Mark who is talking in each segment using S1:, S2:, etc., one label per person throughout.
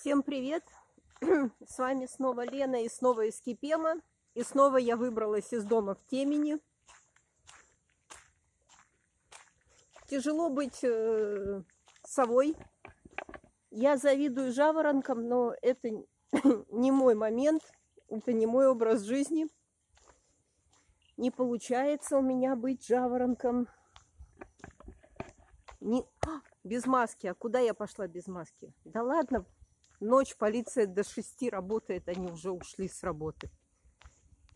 S1: Всем привет! С вами снова Лена и снова из Кипема. И снова я выбралась из дома в Темени. Тяжело быть э, совой. Я завидую жаворонкам, но это не мой момент, это не мой образ жизни. Не получается у меня быть жаворонком. Не... А, без маски. А куда я пошла без маски? Да ладно, Ночь, полиция до шести работает, они уже ушли с работы.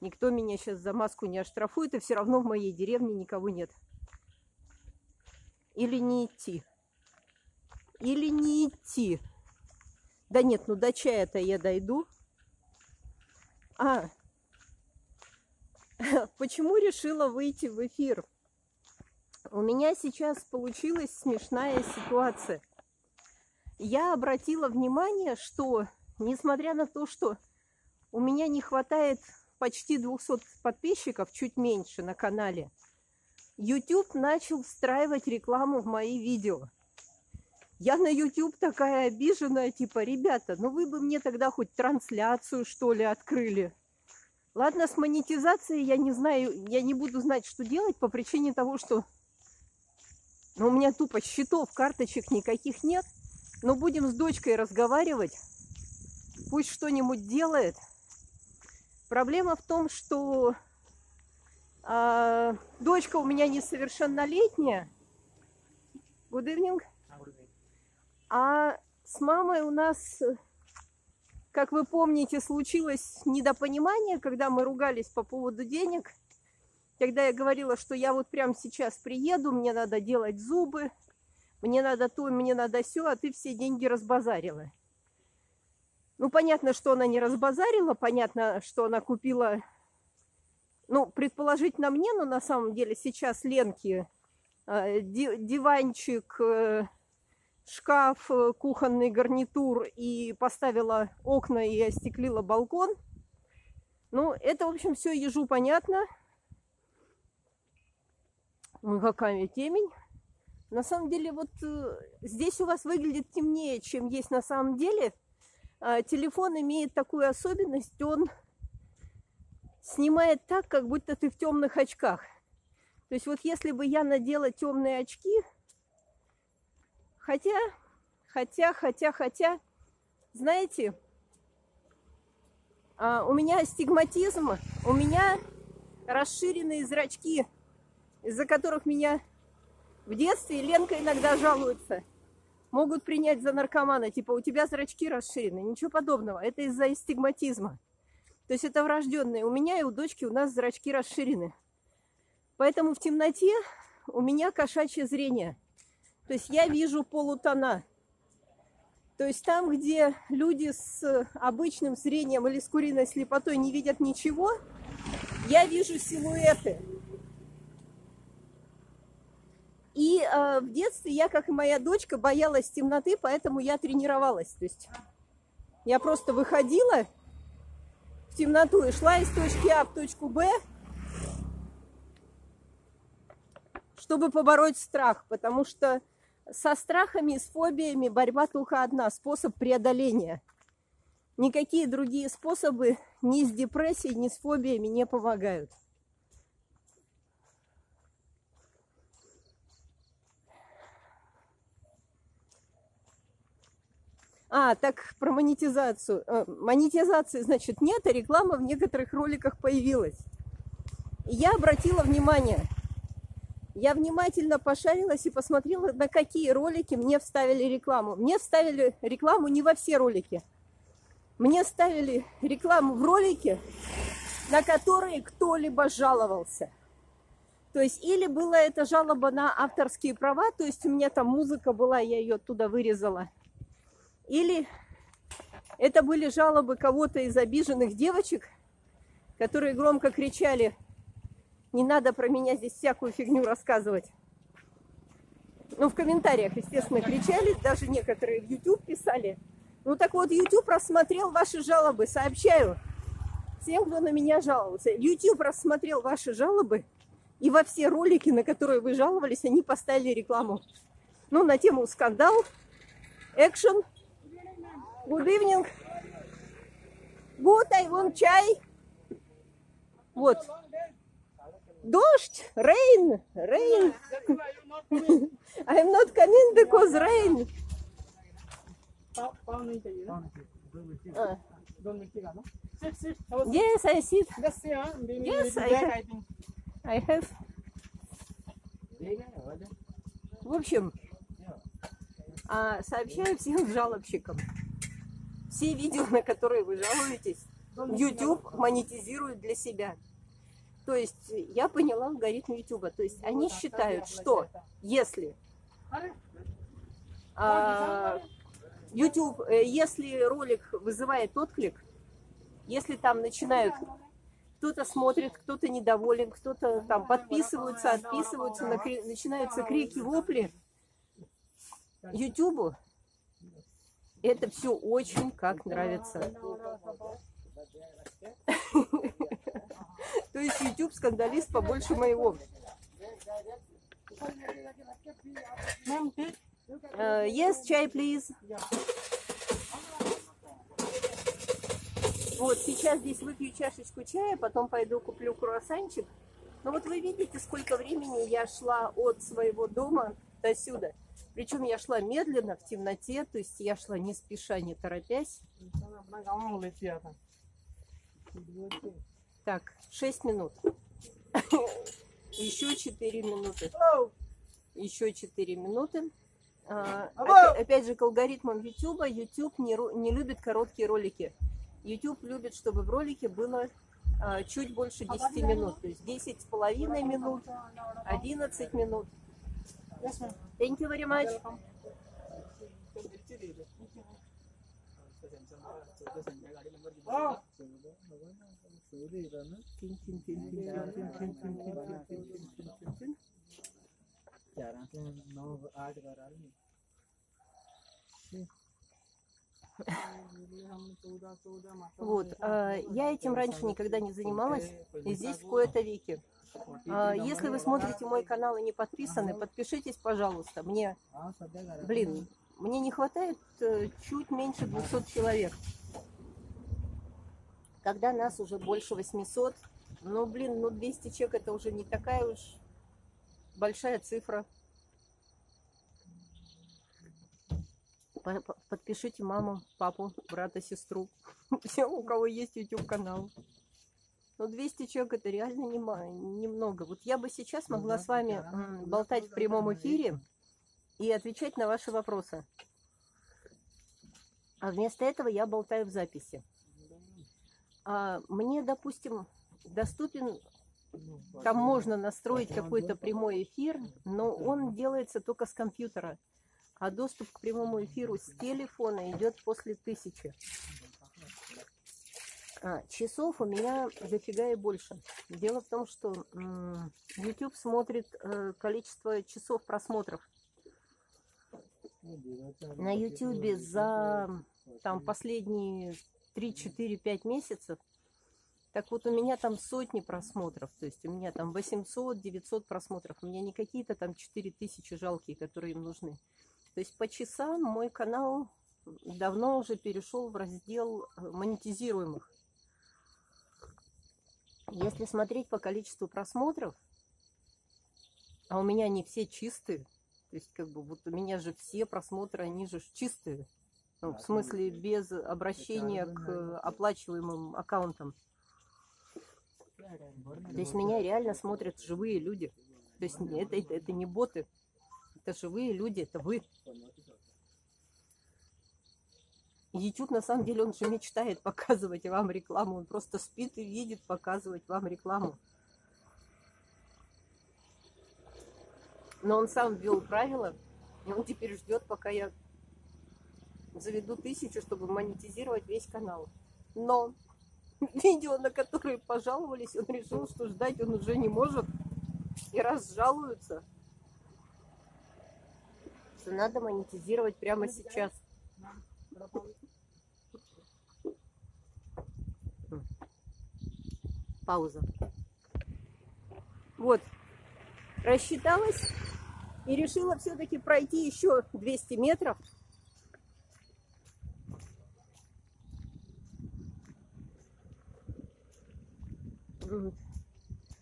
S1: Никто меня сейчас за маску не оштрафует, и все равно в моей деревне никого нет. Или не идти. Или не идти. Да нет, ну до чая-то я дойду. А, почему решила выйти в эфир? У меня сейчас получилась смешная ситуация – я обратила внимание, что несмотря на то, что у меня не хватает почти 200 подписчиков, чуть меньше на канале, YouTube начал встраивать рекламу в мои видео. Я на YouTube такая обиженная, типа, ребята, ну вы бы мне тогда хоть трансляцию, что ли, открыли. Ладно, с монетизацией я не знаю, я не буду знать, что делать по причине того, что ну, у меня тупо счетов, карточек никаких нет – но будем с дочкой разговаривать. Пусть что-нибудь делает. Проблема в том, что а, дочка у меня несовершеннолетняя. Good evening. А с мамой у нас, как вы помните, случилось недопонимание, когда мы ругались по поводу денег. Когда я говорила, что я вот прямо сейчас приеду, мне надо делать зубы, мне надо то, мне надо все, а ты все деньги разбазарила. Ну, понятно, что она не разбазарила, понятно, что она купила, ну, предположительно мне, но на самом деле сейчас Ленки э, диванчик, э, шкаф, э, кухонный гарнитур и поставила окна и остеклила балкон. Ну, это, в общем, все ежу понятно. Ну, какая темень. На самом деле, вот э, здесь у вас выглядит темнее, чем есть на самом деле. А, телефон имеет такую особенность, он снимает так, как будто ты в темных очках. То есть вот если бы я надела темные очки, хотя, хотя, хотя, хотя, знаете, а, у меня астигматизм, у меня расширенные зрачки, из-за которых меня в детстве Ленка иногда жалуется. Могут принять за наркомана, типа, у тебя зрачки расширены. Ничего подобного. Это из-за астигматизма. То есть это врожденное. У меня и у дочки у нас зрачки расширены. Поэтому в темноте у меня кошачье зрение. То есть я вижу полутона. То есть там, где люди с обычным зрением или с куриной слепотой не видят ничего, я вижу силуэты. И э, в детстве я, как и моя дочка, боялась темноты, поэтому я тренировалась. То есть я просто выходила в темноту и шла из точки А в точку Б, чтобы побороть страх, потому что со страхами, с фобиями борьба только одна, способ преодоления. Никакие другие способы ни с депрессией, ни с фобиями не помогают. А, так про монетизацию. Э, монетизации, значит, нет, а реклама в некоторых роликах появилась. Я обратила внимание, я внимательно пошарилась и посмотрела, на какие ролики мне вставили рекламу. Мне вставили рекламу не во все ролики. Мне ставили рекламу в ролике, на которые кто-либо жаловался. То есть или была это жалоба на авторские права, то есть у меня там музыка была, я ее оттуда вырезала – или это были жалобы кого-то из обиженных девочек, которые громко кричали, не надо про меня здесь всякую фигню рассказывать. Ну, в комментариях, естественно, кричали, даже некоторые в YouTube писали. Ну, так вот, YouTube рассмотрел ваши жалобы, сообщаю всем, кто на меня жаловался. YouTube рассмотрел ваши жалобы, и во все ролики, на которые вы жаловались, они поставили рекламу. Ну, на тему скандал, экшен, Good evening. Good, I want чай. Вот. Дождь, rain, rain. I'm not coming because rain.
S2: Uh.
S1: Yes, I
S2: sit.
S1: Yes, I have.
S2: I
S1: have. В общем, сообщаю всем жалобщикам. Все видео, на которые вы жалуетесь, YouTube монетизирует для себя. То есть я поняла алгоритм YouTube. То есть они считают, что если а, YouTube, э, если ролик вызывает отклик, если там начинают кто-то смотрит, кто-то недоволен, кто-то там подписываются, отписываются, накри- начинаются крики, вопли, Ютубу это все очень как нравится. То есть YouTube скандалист побольше моего. Э, yes, чай, please. Вот, сейчас здесь выпью чашечку чая, потом пойду куплю круассанчик. Ну вот вы видите, сколько времени я шла от своего дома до сюда. Причем я шла медленно, в темноте, то есть я шла не спеша, не торопясь. Так, 6 минут. Еще 4 минуты. Еще 4 минуты. А, опять, же, к алгоритмам YouTube, YouTube не, любит короткие ролики. YouTube любит, чтобы в ролике было а, чуть больше 10 минут. То есть 10 с половиной минут, 11 минут.
S2: Yes ma'am
S1: Thank you very much. Вот, а, я этим раньше никогда не занималась, и здесь в кои-то веки. А, Если вы смотрите мой канал и не подписаны, подпишитесь, пожалуйста. Мне, блин, мне не хватает э, чуть меньше 200 человек. Когда нас уже больше 800, ну, блин, ну 200 человек это уже не такая уж большая цифра. По- по- Подпишите маму, папу, брата, сестру. Все, у кого есть YouTube канал. Ну, 200 человек это реально нема- немного. Вот я бы сейчас могла с вами болтать в прямом эфире и отвечать на ваши вопросы. А вместо этого я болтаю в записи. А мне, допустим, доступен, там можно настроить какой-то прямой эфир, но он делается только с компьютера. А доступ к прямому эфиру с телефона идет после тысячи. А, часов у меня дофига и больше. Дело в том, что YouTube смотрит э, количество часов просмотров. На YouTube за там последние 3, 4, 5 месяцев. Так вот, у меня там сотни просмотров. То есть у меня там 800, 900 просмотров. У меня не какие-то там 4000 жалкие, которые им нужны. То есть по часам мой канал давно уже перешел в раздел э, монетизируемых. Если смотреть по количеству просмотров, а у меня не все чистые, то есть как бы вот у меня же все просмотры, они же чистые. Ну, в смысле без обращения к оплачиваемым аккаунтам. То есть меня реально смотрят живые люди. То есть это, это, это не боты, это живые люди, это вы. YouTube на самом деле он же мечтает показывать вам рекламу. Он просто спит и видит показывать вам рекламу. Но он сам ввел правила, и он теперь ждет, пока я заведу тысячу, чтобы монетизировать весь канал. Но видео, на которые пожаловались, он решил, что ждать он уже не может. И раз жалуются, что надо монетизировать прямо сейчас. Пауза. Вот, рассчиталась и решила все-таки пройти еще 200 метров.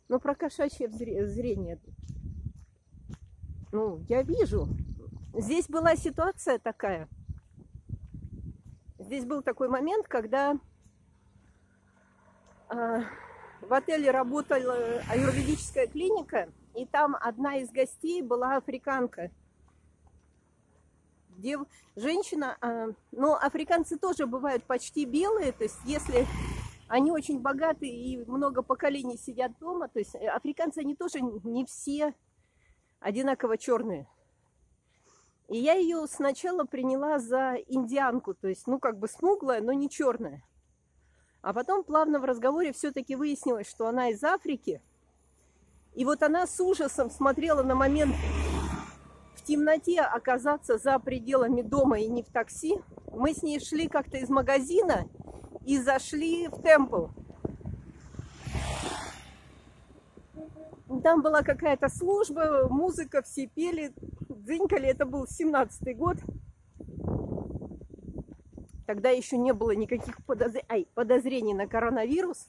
S1: Ну, про кошачье зрение. Ну, я вижу. Здесь была ситуация такая. Здесь был такой момент, когда... А, в отеле работала аюрведическая клиника, и там одна из гостей была африканка. Дев... Женщина, а, но африканцы тоже бывают почти белые, то есть если они очень богатые и много поколений сидят дома, то есть э, африканцы, они тоже не все одинаково черные. И я ее сначала приняла за индианку, то есть, ну, как бы смуглая, но не черная. А потом плавно в разговоре все-таки выяснилось, что она из Африки. И вот она с ужасом смотрела на момент в темноте оказаться за пределами дома и не в такси. Мы с ней шли как-то из магазина и зашли в темпл. Там была какая-то служба, музыка, все пели, дзынькали. Это был 17-й год. Тогда еще не было никаких подозр... Ай, подозрений на коронавирус.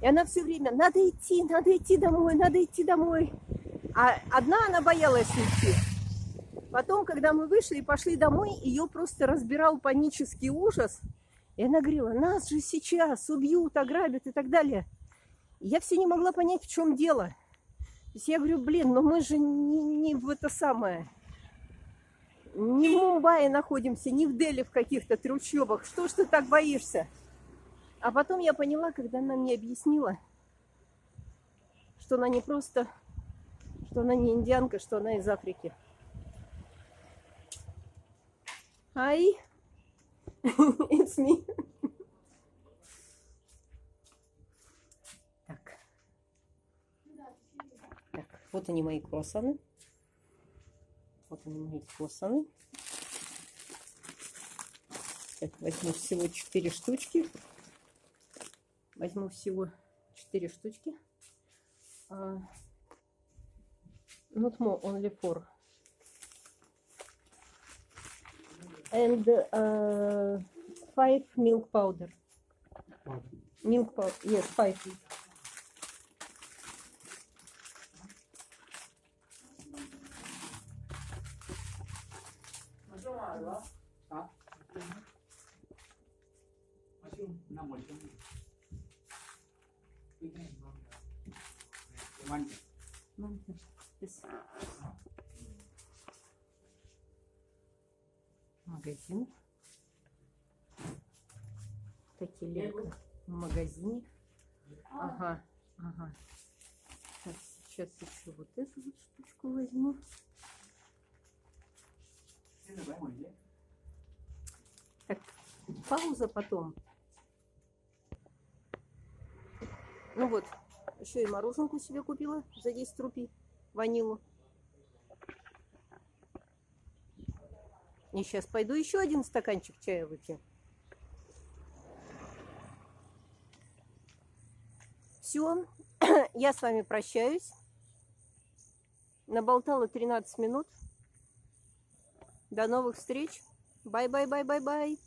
S1: И она все время, надо идти, надо идти домой, надо идти домой. А одна она боялась идти. Потом, когда мы вышли и пошли домой, ее просто разбирал панический ужас. И она говорила, нас же сейчас убьют, ограбят и так далее. Я все не могла понять, в чем дело. То есть я говорю, блин, но мы же не, не в это самое, не в Мумбаи находимся, не в Дели в каких-то трущобах. Что ж ты так боишься? А потом я поняла, когда она мне объяснила, что она не просто, что она не индианка, что она из Африки. Hi, it's me. Так. Так, вот они мои круассаны. Вот они мои круассаны. Так, возьму всего 4 штучки. Возьму всего 4 штучки. Uh, not more, only four. And uh, five milk powder. Milk powder, yes, five. Магазин. Такие лекарь в магазине. Ага, ага. Так, сейчас еще вот эту вот штучку возьму. Так, пауза потом. Ну вот, еще и мороженку себе купила за 10 рупий. Ванилу. И сейчас пойду еще один стаканчик чая выпью. Все, я с вами прощаюсь. Наболтала 13 минут. До новых встреч. Bye-bye-bye-bye-bye.